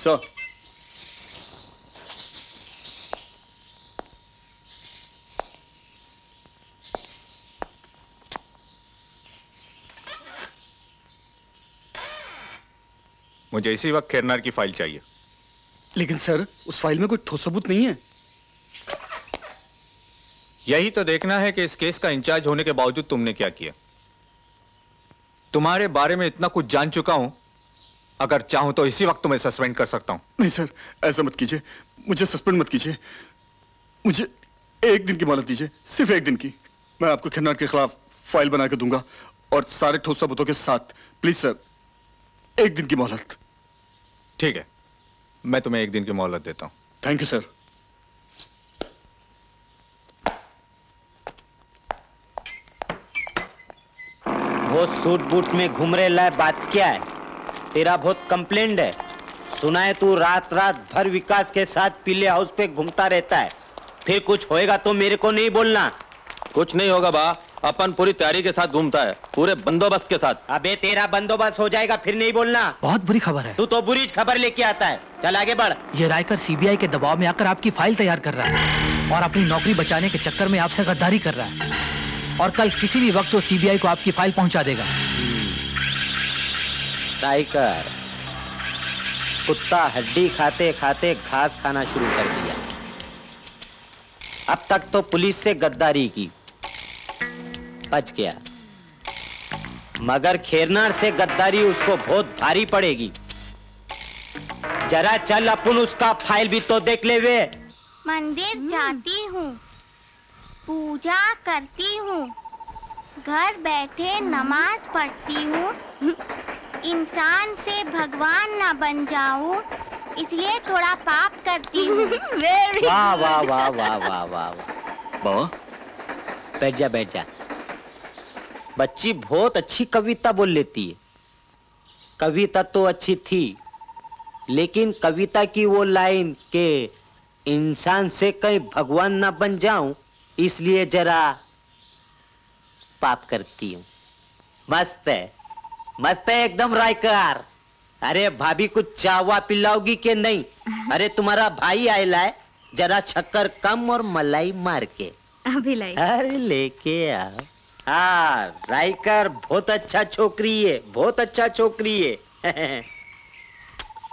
Sir मुझे इसी वक्त खेरनार की फ़ाइल चाहिए। लेकिन सर उस फ़ाइल में कोई ठोस सबूत नहीं है। यही तो देखना है कि इस केस का इंचार्ज होने के बावजूद तुमने क्या किया। तुम्हारे बारे में इतना कुछ जान चुका हूँ अगर चाहूँ तो इसी वक्त तुम्हें सस्पेंड कर सकता हूँ। नहीं सर ऐसा मत कीजिए। मुझे सस्पेंड मत कीजिए। मुझे एक दिन की मोहलत दीजिए सिर्फ़ एक दिन की। मैं आपको खन्नाट के खिलाफ फ़ाइल बना के दूँगा और सारे ठोस सबूतों के साथ। प्लीज़ सर एक दिन की मोहलत। ठीक है। मैं तुम्हें एक दिन की मोहलत देता हूँ। थैंक यू सर बहुत सूट बूट में घूम रहे लाए बात क्या है? तेरा बहुत कंप्लेंट है। सुना है तू रात रात भर विकास के साथ पीले हाउस पे घूमता रहता है। फिर कुछ होएगा तो मेरे को नहीं बोलना। कुछ नहीं होगा बा अपन पूरी तैयारी के साथ घूमता है पूरे बंदोबस्त के साथ। अबे तेरा बंदोबस्त हो जाएगा फिर नहीं बोलना। बहुत बुरी खबर है। तू तो बुरी खबर लेके आता है। चल आगे बढ़। ये रायकर सीबीआई के दबाव में आकर आपकी फ़ाइल तैयार कर रहा है और अपनी नौकरी बचाने के चक्कर में आपसे गद्दारी कर रहा है। और कल किसी भी वक्त वो सीबीआई को आपकी फ़ाइल पहुँचा देगा। रायकर कुत्ता हड्डी खाते खाते घास खाना शुरू कर दिया। अब तक तो पुलिस से गद्दारी की। बच गया। मगर खेरनार से गद्दारी उसको बहुत भारी पड़ेगी। जरा चल अपन उसका फ़ाइल भी तो देख ले वे मंदिर जाती हूँ। पूजा करती हूँ। घर बैठे नमाज़ पढ़ती हूँ। इंसान से भगवान ना बन जाऊँ इसलिए थोड़ा पाप करती हूँ। वाह वाह वाह वाह वाह वाह बाबा बैठ जा बैठ जा। बच्ची बहुत अच्छी कविता बोल लेती है। कविता तो अच्छी थी लेकिन कविता की वो लाइन के इंसान से कहीं भगवान ना बन जाऊँ इसलिए जरा पाप करती हूँ। मस्त है। मस्त है एकदम रायकार। अरे भाभी कुछ चावा पिलाओगी के नहीं? अरे तुम्हारा भाई आयला है जरा शक्कर कम और मलाई मार के। अभी लाई। अरे लेके आ हाँ राइकर बहुत अच्छा छोकरी है बहुत अच्छा छोकरी है।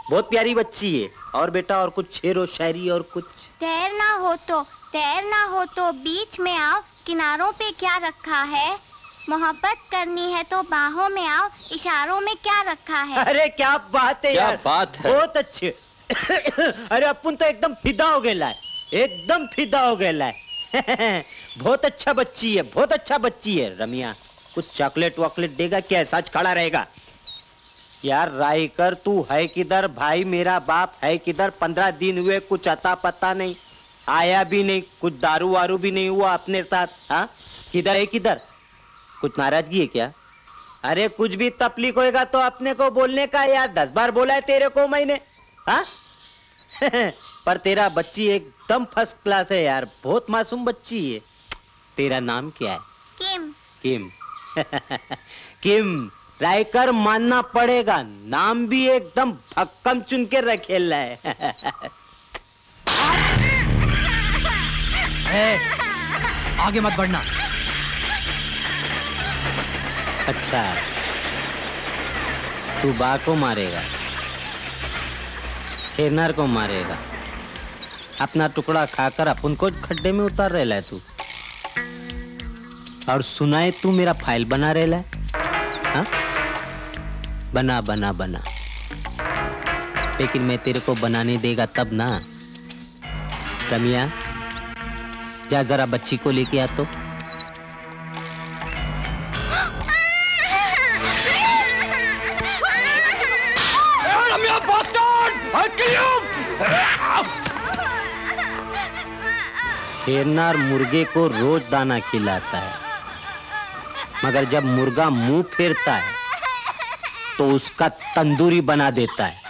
बहुत प्यारी बच्ची है। और बेटा और कुछ शेर और शायरी और कुछ? तैरना हो तो तैरना हो तो बीच में आओ। किनारों पे क्या रखा है? मोहब्बत करनी है तो बाहों में आओ इशारों में क्या रखा है? अरे क्या बात है क्या यार। बात है। बहुत अच्छे। अरे अपन तो एकदम फिदा हो गया है एकदम फिदा हो गया है बहुत अच्छा बच्ची है बहुत अच्छा बच्ची है रमिया। कुछ चॉकलेट वॉकलेट देगा क्या? सच खड़ा रहेगा। यार रायकर तू है किधर? भाई मेरा बाप है किधर? पंद्रह दिन हुए कुछ अता पता नहीं। आया भी नहीं कुछ दारू वारू भी नहीं हुआ अपने साथ हाँ? किधर है किधर? कुछ नाराज़गी है क्या? अरे कुछ भी तकलीफ़ होएगा तो अपने को बोलने का यार दस बार बोला है तेरे को मैंने हाँ? पर तेरा बच्ची एकदम फ़र्स्ट क्लास है यार बहुत मासूम बच्ची है। तेरा नाम क्या है? किम। किम। किम रायकर मानना पड़ेगा नाम भी एकदम भक्कम चुन के रखेला है। ए, आगे मत बढ़ना। अच्छा। तू बा को मारेगा। खेरनार को मारेगा। अपना टुकड़ा खाकर अपन को खड्डे में उतार रहे है तू। और सुनाए तू मेरा फ़ाइल बना रहे है हाँ? बना बना बना। लेकिन मैं तेरे को बनाने देगा तब ना। रमिया जा जरा बच्ची को लेके आ तो। शेरनार मुर्गे को रोज दाना खिलाता है। मगर जब मुर्गा मुँह फेरता है तो उसका तंदूरी बना देता है।